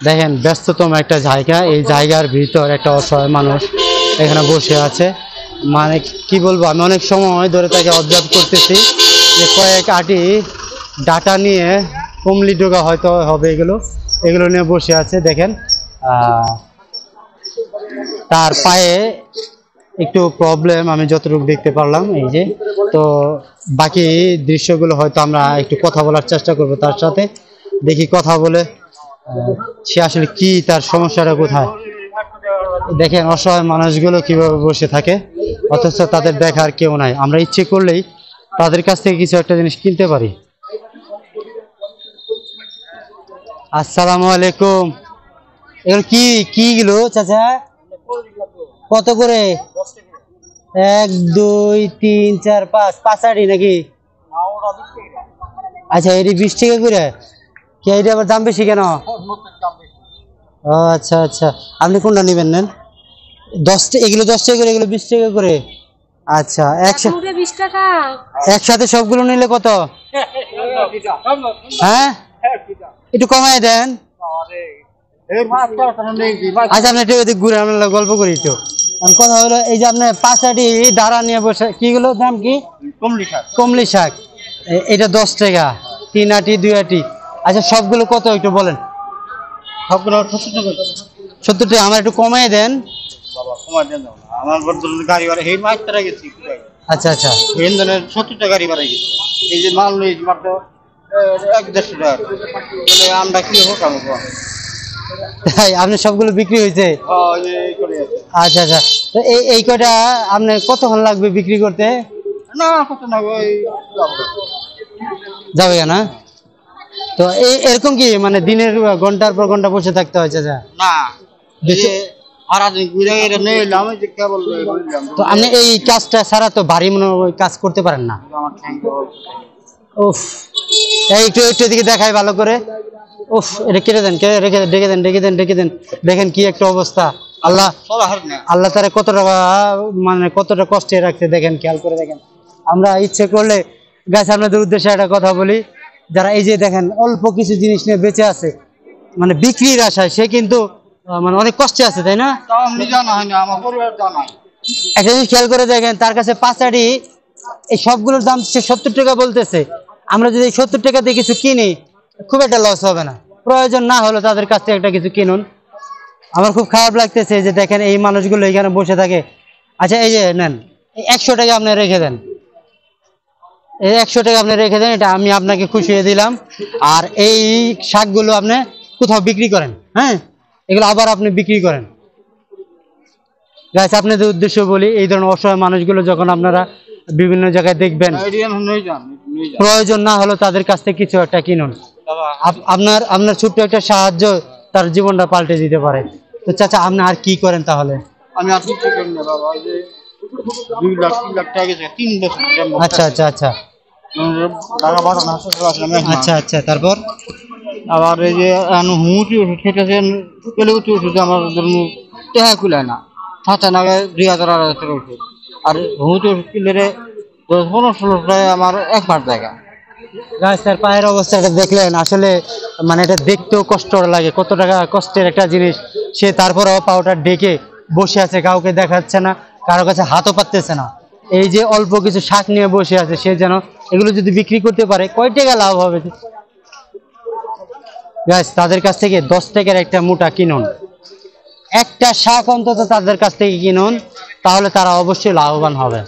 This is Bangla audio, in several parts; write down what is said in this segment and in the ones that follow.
দেখেন, ব্যস্ততম একটা জায়গা। এই জায়গার ভিতর একটা অসহায় মানুষ এখানে বসে আছে। মানে কি বলব, আমি অনেক সময় ধরে তাকে অবজার্ভ করতেছি যে কয়েক আটি ডাটা নিয়ে কমলি ডোকা হয়তো হবে এগুলো। এগুলো নিয়ে বসে আছে, দেখেন। তার পায়ে একটু প্রবলেম আমি যতটুকু দেখতে পারলাম, এই যে। তো বাকি দৃশ্যগুলো হয়তো আমরা একটু কথা বলার চেষ্টা করব তার সাথে। দেখি কথা বলে সে আসলে কি, তার সমস্যাটা কোথায়? দেখেন, অসহায় মানুষগুলো কীভাবে বসে থাকে, অথচ তাদের দেখার কেউ নাই। আমরা ইচ্ছে করলেই তাদের কাছ থেকে কিছু একটা জিনিস কিনতে পারি। আসসালামু আলাইকুম। এগুলো কি কি গুলো চাচা? কত করে? এক, দুই, তিন, চার, পাঁচ পাঁচ আড়ি নাকি? আচ্ছা এটি বিশ টাকা করে? কে এটা আবার দাম বেশি কেন? ও আচ্ছা আচ্ছা। আপনি কোনটা নেবেন নেন? দশ টা- এগুলো দশ টাকা করে এগুলো বিশ টাকা করে। আচ্ছা একসাথে বিশ টাকা। একসাথে সবগুলো নিলে কত? হ্যাঁ? একটু কমায় দেন। আচ্ছা আপনি একটু ঘুরে আমরা গল্প করি তো আমার কথা হলো এই যে আপনি পাঁচাটি দাঁড়া নিয়ে বসে কিগুলো দাম কি? কমলি শাক। এ- এটা দশ টাকা। তিন আটি দুই আটি। আচ্ছা সবগুলো কত একটু বলেন। সবগুলো সত্তর টাকা আমার একটু কমায় দেন। বাবা কমাই দেন আচ্ছা আচ্ছা। সত্তর টাকা গাড়ি ভাড়া গেছি। এই যে মাল মাত্র এক দেড়শো টাকা তাহলে আমরা কি হোক তাই সবগুলো বিক্রি হয়েছে? আচ্ছা আচ্ছা। তো এই এই কয়টা আপনি কতক্ষণ লাগবে বিক্রি করতে? না কত না যাবে। না তো এই এরকম কি মানে দিনের ঘণ্টার পর ঘণ্টা বসে থাকতে হয় চাচা? না তো আপনি এই কাজটা ছাড়া তো ভারী মনে কাজ করতে পারেন না। উফ। এই একটু একটু এদিকে দেখাই ভালো করে। উফ এটা কেটে দেন রেখে দেন ডেকে দেন ডেকে দেন ডেকে দেন। দেখেন কি একটা অবস্থা। আল্লাহ আল্লাহ তারা কতটা মানে কতটা কষ্টে রাখছে দেখেন খেয়াল করে দেখেন। আমরা ইচ্ছে করলে গাছ আপনাদের উদ্দেশ্যে একটা কথা বলি। যারা এই যে দেখেন, অল্প কিছু জিনিস নিয়ে বেঁচে আছে মানে বিক্রির আশায়, সে কিন্তু মানে অনেক কষ্টে আছে, তাই না? একটা জিনিস খেয়াল করে দেখেন, তার কাছে পাঁচাড়ি এই সবগুলোর দাম সে সত্তর টাকা বলতেছে। আমরা যদি সত্তর টাকা দিয়ে কিছু কিনি, খুব একটা লস হবে না। প্রয়োজন না হলে তাদের কাছ থেকে একটা কিছু কিনুন। আমার খুব খারাপ লাগতেছে যে দেখেন, এই মানুষগুলো এখানে বসে থাকে। আচ্ছা এই যে নেন একশো টাকা আপনি রেখে দেন। এই একশো টাকা আপনি রেখে দেন এটা আমি আপনাকে খুশিয়ে দিলাম। আর এই শাকগুলো আপনি কোথাও বিক্রি করেন হ্যাঁ? এগুলো আবার আপনি বিক্রি করেন। গাছ আপনাদের উদ্দেশ্য বলি এই ধরনের অসহায় মানুষগুলো যখন আপনারা বিভিন্ন জায়গায় দেখবেন প্রয়োজন না হলেও তাদের কাছ থেকে কিছু একটা কিনুন। আপ- আপনার আপনার ছোট্ট একটা সাহায্য তার জীবনটা পাল্টে দিতে পারে। তো চাচা আপনি আর কি করেন তাহলে? আমি আর কিছু করি না বাবা আচ্ছা আচ্ছা আচ্ছা। আচ্ছা আচ্ছা তারপর? আবার এই যে হুমুটি ওষুধ খেতেছেন পেলেগুটি ওষুধ আমার ধরুন টেহা খুলে না। সাথে না দুই হাজার আড়াই হাজার ওষুধ। আর হুমুটি ওষুধ কিনলে পনেরো ষোলো টাকা আমার এক মাস জায়গা। গাছ তার পায়ের অবস্থাটা দেখলেন আসলে মানে এটা দেখতেও কষ্ট লাগে কত টাকা কষ্টের একটা জিনিস। সে তারপরেও পাউডার ডেকে বসে আছে কাউকে দেখাচ্ছে না কারও কাছে হাতও পাততেছে না। এই যে অল্প কিছু শাক নিয়ে বসে আছে সে যেন এগুলো যদি বিক্রি করতে পারে কয় টাকা লাভ হবে? গাছ তাদের কাছ থেকে দশ টাকার একটা মোটা কিনুন। একটা শাক অন্তত তাদের কাছ থেকে কিনুন তাহলে তারা অবশ্যই লাভবান হবে।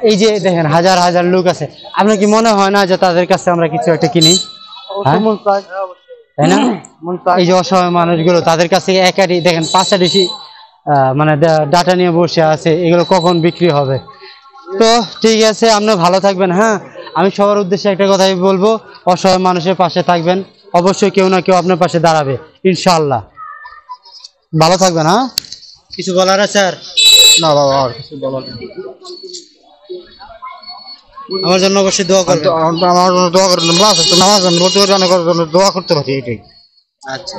এই যে দেখেন হাজার হাজার লোক আছে। আপনার কি মনে হয় না যে তাদের কাছে আমরা কিছু একটা কিনি? হ্যাঁ? তাই না? এই যে অসহায় মানুষগুলো তাদের কাছে একাডি দেখেন পাঁচটা ডিসি মানে ডাটা নিয়ে বসে আছে, এগুলো কখন বিক্রি হবে? তো ঠিক আছে আপনি ভালো থাকবেন হ্যাঁ? আমি সবার উদ্দেশ্যে একটা কথাই বলব, অসহায় মানুষের পাশে থাকবেন, অবশ্যই কেউ না কেউ আপনার পাশে দাঁড়াবে, ইনশাআল্লাহ। ভালো থাকবেন হ্যাঁ? কিছু বলার আছে আর? না বাবা, আর কিছু বলার। আমার জন্য অবশ্যই দোয়া করতে আমার দোয়া বাস নামাজ জন্য দোয়া করতে পারি এটাই আচ্ছা।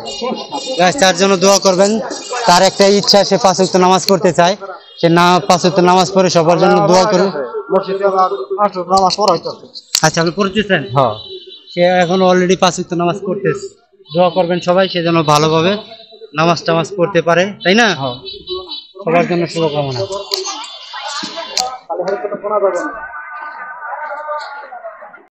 তার জন্য দোয়া করবেন। তার একটা ইচ্ছা সে পাঁচ ওয়াক্ত নামাজ পড়তে চায়। সে না পাঁচ ওয়াক্ত নামাজ পড়ে সবার জন্য দোয়া করুন। আচ্ছা আপনি পড়তেছেন হ্যাঁ। সে এখন অলরেডি পাঁচ ওয়াক্ত নামাজ পড়তেছে। দোয়া করবেন সবাই সে যেন ভালোভাবে নামাজ টামাজ পড়তে পারে তাই না? সবার জন্য শুভকামনা।